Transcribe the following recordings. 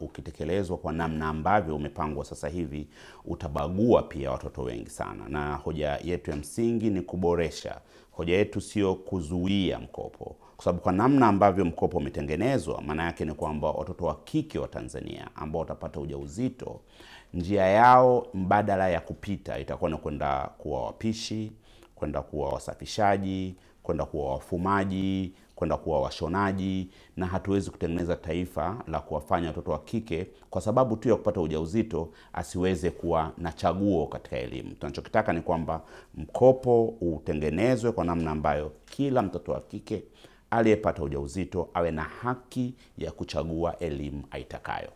ukitekelezwa kwa namna ambavyo umepangwa sasa hivi utabagua pia watoto wengi sana, na hoja yetu ya msingi ni kuboresha. Hoja yetu sio kuzuia mkopo, kwa sababu kwa namna ambavyo mkopo umetengenezwa, maana yake ni kwamba watoto wa kike wa Tanzania ambao watapata ujauzito, njia yao mbadala ya kupita itakuwa ni kwenda kuwa wapishi, kwenda kuwa wasafishaji, kwenda kuwa wafumaji, kwenda kuwa washonaji, na hatuwezi kutengeneza taifa la kuwafanya watoto wa kike kwa sababu tu ya kupata ujauzito asiweze kuwa na chaguo katika elimu. Tunachokitaka ni kwamba mkopo utengenezwe kwa namna ambayo kila mtoto wa kike aliyepata ujauzito awe na haki ya kuchagua elimu aitakayo.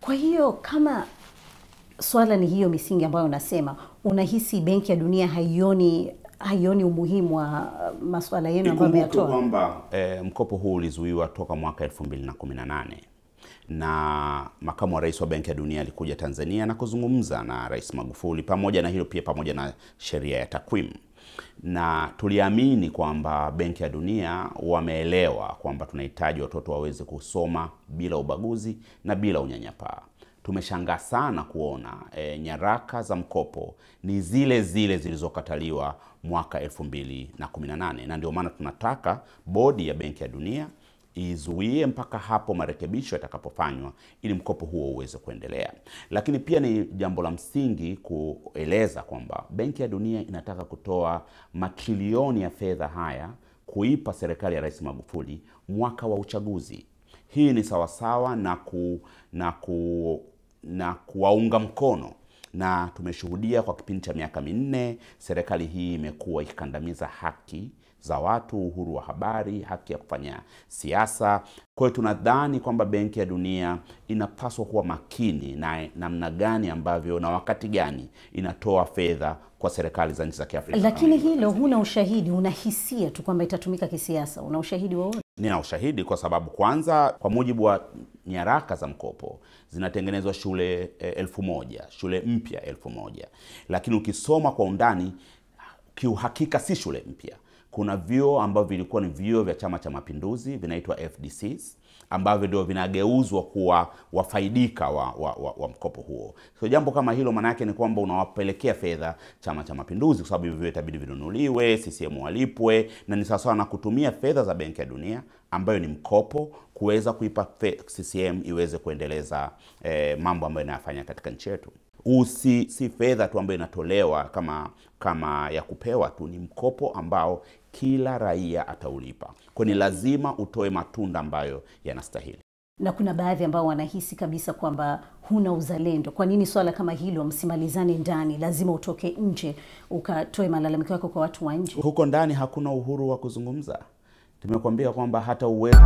Kwa hiyo kama swala ni hiyo misingi ambayo unasema, unahisi Benki ya Dunia haioni haioni umuhimu wa masuala yenu ambayo ameyatoa? kwamba eh, mkopo huu ulizuiwa toka mwaka 2018 na makamu wa rais wa Benki ya Dunia alikuja Tanzania na kuzungumza na Rais Magufuli, pamoja na hilo pia, pamoja na sheria ya takwimu, na tuliamini kwamba Benki ya Dunia wameelewa kwamba tunahitaji watoto waweze kusoma bila ubaguzi na bila unyanyapaa. Tumeshangaa sana kuona e, nyaraka za mkopo ni zile zile zilizokataliwa mwaka 2018 na ndio maana tunataka bodi ya Benki ya Dunia izuie mpaka hapo marekebisho yatakapofanywa ili mkopo huo uweze kuendelea. Lakini pia ni jambo la msingi kueleza kwamba Benki ya Dunia inataka kutoa matrilioni ya fedha haya kuipa serikali ya Rais Magufuli mwaka wa uchaguzi. Hii ni sawasawa na ku, na ku, na kuwaunga mkono na tumeshuhudia kwa kipindi cha miaka minne serikali hii imekuwa ikikandamiza haki za watu, uhuru wa habari, haki ya kufanya siasa. Kwa hiyo tunadhani kwamba Benki ya Dunia inapaswa kuwa makini na namna gani ambavyo na wakati gani inatoa fedha kwa serikali za nchi za Kiafrika. Lakini hilo huna ushahidi, unahisia tu kwamba itatumika kisiasa. Una ushahidi wowote? Nina ushahidi kwa sababu kwanza, kwa mujibu wa nyaraka za mkopo zinatengenezwa shule eh, elfu moja shule mpya elfu moja lakini ukisoma kwa undani, kiuhakika si shule mpya. Kuna vyuo ambavyo vilikuwa ni vyuo vya Chama cha Mapinduzi vinaitwa FDCs ambavyo ndio vinageuzwa kuwa wafaidika wa, wa, wa, wa mkopo huo. So jambo kama hilo maana yake ni kwamba unawapelekea fedha Chama cha Mapinduzi, kwa sababu hivyo itabidi vinunuliwe, CCM walipwe, na ni sawasawa na kutumia fedha za Benki ya Dunia ambayo ni mkopo kuweza kuipa CCM iweze kuendeleza eh, mambo ambayo inayafanya katika nchi yetu. Huu si, si fedha tu ambayo inatolewa kama kama ya kupewa tu, ni mkopo ambao kila raia ataulipa. Kwa ni lazima utoe matunda ambayo yanastahili. Na kuna baadhi ambao wanahisi kabisa kwamba huna uzalendo. Kwa nini swala kama hilo msimalizane ndani, lazima utoke nje ukatoe malalamiko yako kwa watu wa nje? Huko ndani hakuna uhuru wa kuzungumza. Tumekuambia kwamba hata uwezo